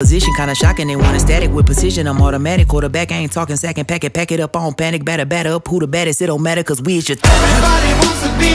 Position kinda shocking, they want a static with precision. I'm automatic, quarterback, I ain't talking second pack it, pack it up on panic, batter, batter up. Who the baddest? It don't matter, cause we is your Everybody wants